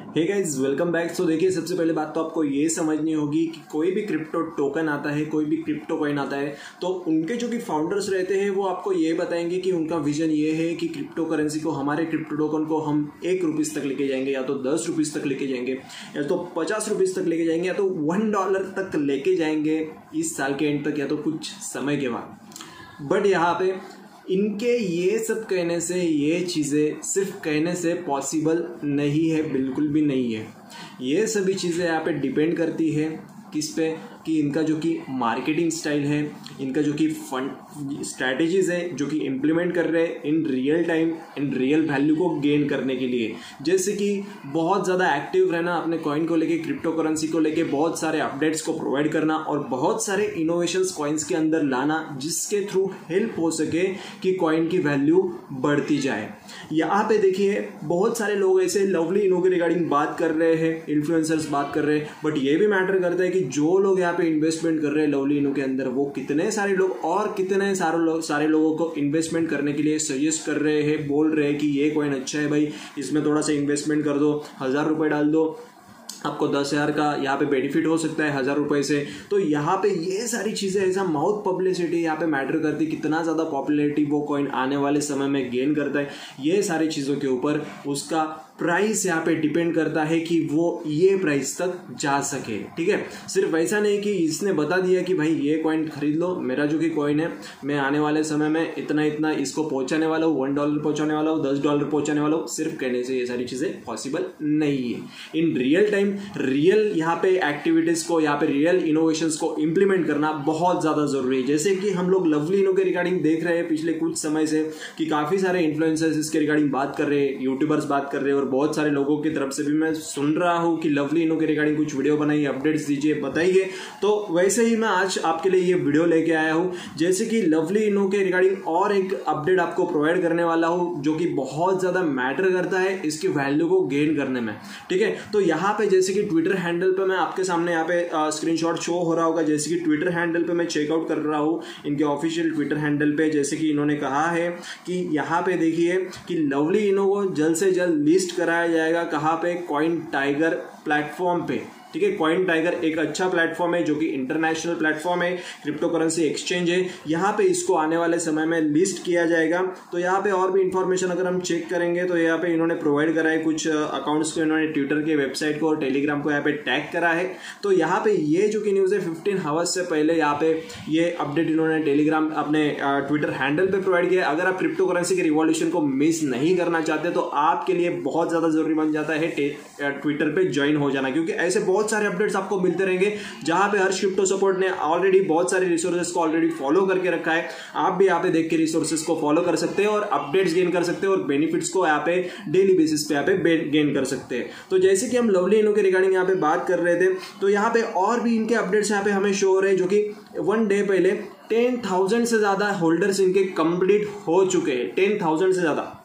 Hey guys welcome back so देखिए, सबसे पहले बात तो आपको ये समझनी होगी कि कोई भी क्रिप्टो टोकन आता है, कोई भी क्रिप्टो कॉइन आता है तो उनके जो कि फाउंडर्स रहते हैं, वो आपको ये बताएँगे कि उनका विजन ये है कि क्रिप्टो करेंसी को, हमारे क्रिप्टो टोकन को हम एक रुपीज़ तक लेके जाएँगे या तो दस रुपीज़ तक लेके जाएँगे, या तो पचास रुपीज़ तक लेके जाएँगे, या तो वन डॉलर तक लेके जाएँगे इस साल के एंड तक, या तो कुछ समय के बाद। बट यहाँ पे इनके ये सब कहने से, ये चीज़ें सिर्फ़ कहने से पॉसिबल नहीं है, बिल्कुल भी नहीं है। ये सभी चीज़ें यहाँ पे डिपेंड करती है, किस पे? कि इनका जो कि मार्केटिंग स्टाइल है, इनका जो कि फंड स्ट्रैटेजीज है, जो कि इम्प्लीमेंट कर रहे हैं in real time in real value को गेन करने के लिए। जैसे कि बहुत ज़्यादा एक्टिव रहना अपने कॉइन को लेके क्रिप्टो करेंसी को लेके, बहुत सारे अपडेट्स को प्रोवाइड करना और बहुत सारे इनोवेशन कॉइन्स के अंदर लाना, जिसके थ्रू हेल्प हो सके कि कॉइन की वैल्यू बढ़ती जाए। यहाँ पे देखिए, बहुत सारे लोग ऐसे लवली इनो के रिगार्डिंग बात कर रहे हैं इन्फ्लुएंसर्स बात कर रहे हैं बट ये भी मैटर करता है कि जो लोग यहाँ पे इन्वेस्टमेंट कर रहे हैं लवली इनो के अंदर, वो कितने सारे लोग और कितने सारे लोग सारे लोगों को इन्वेस्टमेंट करने के लिए सजेस्ट कर रहे हैं, बोल रहे हैं कि ये कॉइन अच्छा है भाई, इसमें थोड़ा सा इन्वेस्टमेंट कर दो, हज़ार रुपये डाल दो, आपको दस हज़ार का यहाँ पे बेनिफिट हो सकता है हज़ार रुपए से। तो यहाँ पे ये सारी चीज़ें ऐसा माउथ पब्लिसिटी यहाँ पे मैटर करती कितना ज़्यादा पॉपुलरिटी वो कॉइन आने वाले समय में गेन करता है, ये सारी चीज़ों के ऊपर उसका प्राइस यहाँ पे डिपेंड करता है कि वो ये प्राइस तक जा सके, ठीक है? सिर्फ़ ऐसा नहीं कि इसने बता दिया कि भाई ये कॉइन खरीद लो, मेरा जो कि कॉइन है, मैं आने वाले समय में इतना इतना इसको पहुँचाने वाला हूँ वन डॉलर पहुँचाने वाला हूँ, दस डॉलर पहुँचाने वाला हूँ, सिर्फ़ कहने से ये सारी चीज़ें पॉसिबल नहीं है। इन रियल टाइम रियल यहाँ पे एक्टिविटीज़ को, यहाँ पे रियल इनोवेशन को इम्प्लीमेंट करना बहुत ज़्यादा ज़रूरी है। जैसे कि हम लोग लवली इनो के रिगार्डिंग देख रहे हैं पिछले कुछ समय से कि काफ़ी सारे इन्फ्लुएंसर्स इसके रिगार्डिंग बात कर रहे हैं यूट्यूबर्स बात कर रहे हैं और बहुत सारे लोगों की तरफ़ से भी मैं सुन रहा हूँ कि लवली इनो के रिगार्डिंग कुछ वीडियो बनाइए अपडेट्स दीजिए, बताइए। तो वैसे ही मैं आज आपके लिए ये वीडियो लेके आया हूँ। जैसे कि लवली इनो के रिगार्डिंग और एक अपडेट आपको प्रोवाइड करने वाला हूँ, जो कि बहुत ज़्यादा मैटर करता है इसकी वैल्यू को गेन करने में। ठीक है? तो यहाँ पे जैसे कि ट्विटर हैंडल पे मैं आपके सामने यहाँ पे स्क्रीनशॉट शो हो रहा होगा। जैसे कि ट्विटर हैंडल पे मैं चेकआउट कर रहा हूँ इनके ऑफिशियल ट्विटर हैंडल पे। जैसे कि इन्होंने कहा है कि यहाँ पे देखिए कि लवली इनो को जल्द से जल्द लिस्ट कराया जाएगा कहाँ पे? कॉइन टाइगर प्लेटफॉर्म पे। ठीक है कॉइन टाइगर एक अच्छा प्लेटफॉर्म है जो कि इंटरनेशनल प्लेटफॉर्म है क्रिप्टो करेंसी एक्सचेंज है। यहाँ पे इसको आने वाले समय में लिस्ट किया जाएगा। तो यहाँ पे और भी इंफॉर्मेशन अगर हम चेक करेंगे तो यहाँ पे इन्होंने प्रोवाइड करा है कुछ अकाउंट्स को, इन्होंने ट्विटर के वेबसाइट को और टेलीग्राम को यहाँ पे टैग करा है। तो यहाँ पे ये जो कि न्यूज़ है फिफ्टीन हावर्स से पहले यहाँ पे ये अपडेट इन्होंने टेलीग्राम अपने ट्विटर हैंडल पर प्रोवाइड किया अगर आप क्रिप्टो करेंसी के रिवॉल्यूशन को मिस नहीं करना चाहते तो आपके लिए बहुत ज़्यादा ज़रूरी बन जाता है ट्विटर पे ज्वाइन हो जाना। क्योंकि ऐसे बहुत बहुत सारे अपडेट्स आपको मिलते रहेंगे। जहाँ पे हर्ष क्रिप्टो सपोर्ट ने ऑलरेडी बहुत सारे रिसोर्सेज को ऑलरेडी फॉलो करके रखा है। आप भी यहाँ पे देख के रिसोर्सेज को फॉलो कर सकते हैं और अपडेट्स गेन कर सकते हैं और बेनिफिट्स को यहाँ पे डेली बेसिस पे यहाँ पे गेन कर सकते हैं। तो जैसे कि हम लवली इनो के रिगार्डिंग यहाँ पे बात कर रहे थे तो यहाँ पे और भी इनके अपडेट्स यहाँ पे हमें शो हो रहे हैं जो कि वन डे पहले टेन थाउज़ेंड से ज़्यादा होल्डर्स इनके कंप्लीट हो चुके हैं। टेन थाउज़ेंड से ज़्यादा।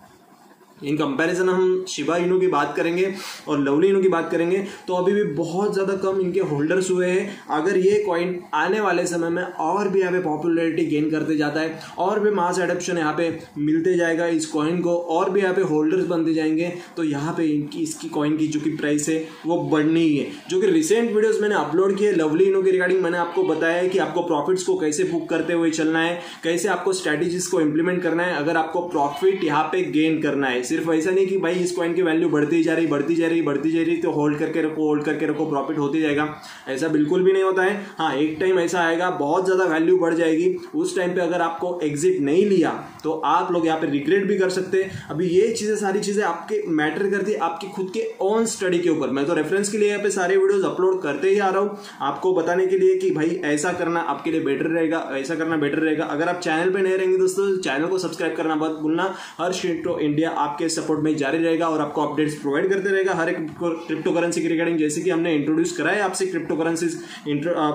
इन कंपैरिजन हम शिवा इनू की बात करेंगे और लवली इनू की बात करेंगे तो अभी भी बहुत ज़्यादा कम इनके होल्डर्स हुए हैं। अगर ये कॉइन आने वाले समय में और भी यहाँ पे पॉपुलैरिटी गेन करते जाता है, और भी मास एडप्शन यहाँ पे मिलते जाएगा इस कॉइन को, और भी यहाँ पे होल्डर्स बनते जाएँगे तो यहाँ पे इनकी, इसकी कॉइन की जो कि प्राइस है, वो बढ़नी ही है। जो कि रिसेंट वीडियोज़ मैंने अपलोड किए लवली इनो के रिगार्डिंग मैंने आपको बताया है कि आपको प्रॉफिट्स को कैसे बुक करते हुए चलना है, कैसे आपको स्ट्रैटेजीज को इम्प्लीमेंट करना है, अगर आपको प्रॉफिट यहाँ पे गेन करना है। सिर्फ़ ऐसा नहीं कि भाई इस कॉइन की वैल्यू बढ़ती जा रही, बढ़ती जा रही, बढ़ती जा रही तो होल्ड करके रखो होल्ड करके रखो प्रॉफिट होती जाएगा। ऐसा बिल्कुल भी नहीं होता है। हाँ एक टाइम ऐसा आएगा, बहुत ज़्यादा वैल्यू बढ़ जाएगी। उस टाइम पर अगर आपको एग्जिट नहीं लिया तो आप लोग यहाँ पे रिग्रेट भी कर सकते हैं। अभी ये चीज़ें, सारी चीज़ें आपके मैटर करती है, आपकी खुद के ऑन स्टडी के ऊपर। मैं तो रेफरेंस के लिए यहाँ पे सारे वीडियोज़ अपलोड करते ही आ रहा हूँ। आपको बताने के लिए कि भाई ऐसा करना आपके लिए बेटर रहेगा, ऐसा करना बेटर रहेगा। अगर आप चैनल पे नहीं रहेंगे दोस्तों चैनल को सब्सक्राइब करना बहुत भूलना। हर शीट इंडिया आपके सपोर्ट में जारी रहेगा और आपको अपडेट्स प्रोवाइड करते रहेगा हर एक क्रिप्टो करेंसी के रिगार्डिंग जैसे कि हमने इंट्रोड्यूस कराया आपसे क्रिप्टो करेंसी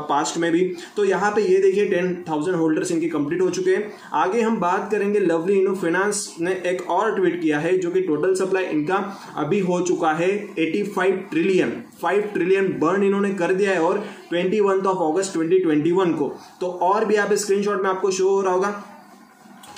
पास्ट में भी। तो यहाँ पे ये देखिए टेन थाउज़ेंड होल्डर्स इनके कंप्लीट हो चुके हैं। आगे हम बात करेंगे लवली इनो फाइनेंस ने एक और ट्वीट किया है, जो कि टोटल सप्लाई इनका अभी हो चुका है 85 ट्रिलियन 5 ट्रिलियन बर्न इन्होंने कर दिया है और ट्वेंटी ऑफ़ अगस्त 2021 को। तो और भी आप स्क्रीनशॉट में आपको शो हो रहा होगा।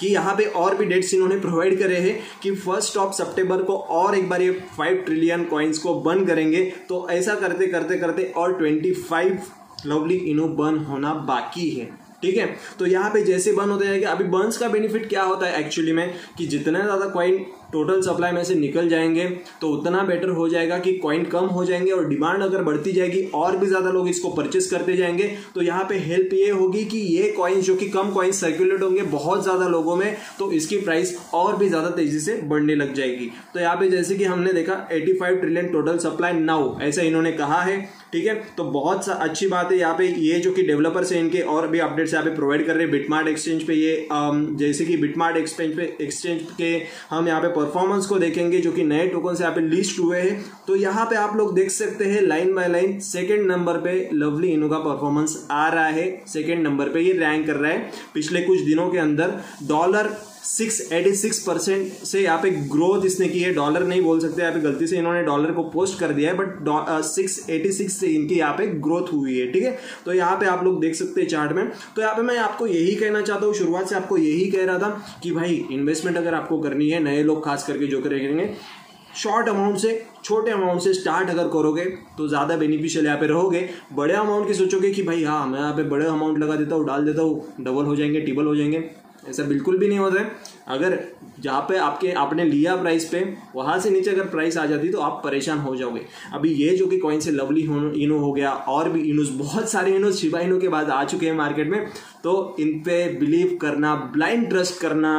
कि यहाँ पे और भी डेट्स इन्होंने प्रोवाइड करे हैं कि फ़र्स्ट ऑफ़ सितंबर को और एक बार ये फाइव ट्रिलियन कॉइन्स को बर्न करेंगे। तो ऐसा करते करते करते और twenty five Lovely Inu burn होना बाकी है। ठीक है? तो यहाँ पे जैसे बर्न होते जाएगा। अभी बर्न्स का बेनिफिट क्या होता है एक्चुअली में? कि जितना ज़्यादा कॉइन टोटल सप्लाई में से निकल जाएँगे तो उतना बेटर हो जाएगा कि कॉइन कम हो जाएँगे और डिमांड अगर बढ़ती जाएगी, और भी ज़्यादा लोग इसको परचेस करते जाएँगे तो यहाँ पे हेल्प ये होगी कि ये कॉइन्स जो कि कम कॉइन्स सर्कुलेट होंगे बहुत ज़्यादा लोगों में तो इसकी प्राइस और भी ज़्यादा तेज़ी से बढ़ने लग जाएगी। तो यहाँ पे जैसे कि हमने देखा 85 ट्रिलियन टोटल सप्लाई नाउ ऐसा इन्होंने कहा है, ठीक है? तो बहुत सा अच्छी बात है यहाँ पे, ये जो कि डेवलपर्स हैं इनके, और भी अपडेट्स यहाँ पे प्रोवाइड कर रहे हैं। बिटमार्ट एक्सचेंज पे ये जैसे कि बिटमार्ट एक्सचेंज पे एक्सचेंज के हम यहाँ पे परफॉर्मेंस को देखेंगे, जो कि नए टोकन से यहाँ पे लिस्ट हुए हैं। तो यहाँ पे आप लोग देख सकते हैं line by line second number पे लवली इनो का परफॉर्मेंस आ रहा है। सेकंड नंबर पे ये रैंक कर रहा है। पिछले कुछ दिनों के अंदर dollar six eighty six percent से यहाँ पे ग्रोथ इसने की है। डॉलर नहीं बोल सकते, यहाँ पे गलती से इन्होंने डॉलर को पोस्ट कर दिया है बट सिक्स एटी सिक्स से इनकी यहाँ पे ग्रोथ हुई है, ठीक है? तो यहाँ पे आप लोग देख सकते हैं चार्ट में। तो यहाँ पे मैं आपको यही कहना चाहता हूँ, शुरुआत से आपको यही कह रहा था कि भाई इन्वेस्टमेंट अगर आपको करनी है, नए लोग खास करके जो करेंगे शॉर्ट अमाउंट से छोटे अमाउंट से स्टार्ट अगर करोगे तो ज़्यादा बेनिफिशियल यहाँ पे रहोगे। बड़े अमाउंट की सोचोगे कि भाई हाँ मैं यहाँ पे बड़े अमाउंट लगा देता हूँ, डाल देता हूँ डबल हो जाएँगे टिबल हो जाएँगे। ऐसा बिल्कुल भी नहीं होता है। अगर जहाँ पे आपके, आपने लिया प्राइस पे, वहाँ से नीचे अगर प्राइस आ जाती तो आप परेशान हो जाओगे। अभी ये जो कि कॉइन से लवली इनो हो गया, और भी इनोज बहुत सारे इनोज शिवा इनो के बाद आ चुके हैं मार्केट में। तो इन पे बिलीव करना ब्लाइंड ट्रस्ट करना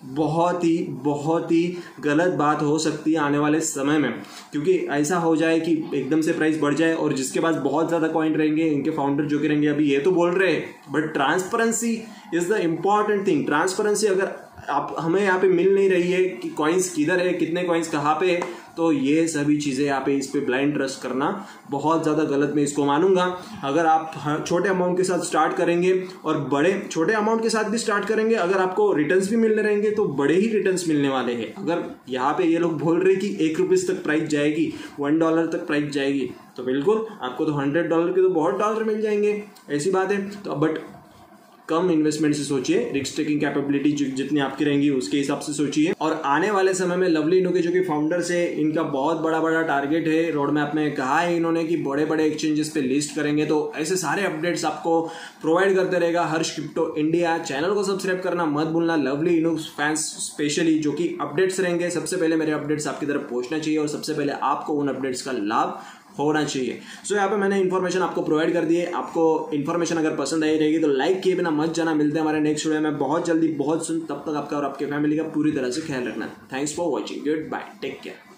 बहुत ही बहुत ही गलत बात हो सकती है आने वाले समय में। क्योंकि ऐसा हो जाए कि एकदम से प्राइस बढ़ जाए और जिसके पास बहुत ज़्यादा कॉइन रहेंगे, इनके फाउंडर जो कि रहेंगे, अभी ये तो बोल रहे हैं। But transparency is the important thing transparency अगर आप, हमें यहाँ पे मिल नहीं रही है कि कॉइन्स किधर है, कितने कॉइन्स कहाँ पे है तो ये सभी चीज़ें यहाँ पे इस पर ब्लाइंड ट्रस्ट करना बहुत ज़्यादा गलत मैं इसको मानूँगा। अगर आप छोटे अमाउंट के साथ स्टार्ट करेंगे और बड़े, छोटे अमाउंट के साथ भी स्टार्ट करेंगे, अगर आपको रिटर्न्स भी मिलने रहेंगे तो बड़े ही रिटर्न्स मिलने वाले हैं। अगर यहाँ पे ये लोग बोल रहे कि एक रुपीज़ तक प्राइस जाएगी वन डॉलर तक प्राइस जाएगी तो बिल्कुल आपको तो हंड्रेड डॉलर के तो बहुत डॉलर मिल जाएँगे। ऐसी बात है। तो बट कम इन्वेस्टमेंट से सोचिए रिस्क टेकिंग कैपेबिलिटी जितनी आपकी रहेंगी, उसके हिसाब से सोचिए। और आने वाले समय में लवली इनो के जो कि फाउंडर्स है इनका बहुत बड़ा बड़ा टारगेट है रोड मैप में कहा है इन्होंने कि बड़े बड़े एक्सचेंजेस पे लिस्ट करेंगे तो ऐसे सारे अपडेट्स आपको प्रोवाइड करते रहेगा हर्ष क्रिप्टो इंडिया चैनल को सब्सक्राइब करना मत भूलना लवली इनो फैंस स्पेशली जो कि अपडेट्स रहेंगे, सबसे पहले मेरे अपडेट्स आपकी तरफ़ पहुँचना चाहिए और सबसे पहले आपको उन अपडेट्स का लाभ होना चाहिए। सो यहाँ पे मैंने इन्फॉर्मेशन आपको प्रोवाइड कर दी है। आपको इन्फॉर्मेशन अगर पसंद आई रहेगी तो लाइक किए बिना मत जाना। मिलते हैं हमारे नेक्स्ट वीडियो में। बहुत जल्दी, बहुत सुन, तब तक आपका और आपके फैमिली का पूरी तरह से ख्याल रखना। Thanks for watching goodbye take care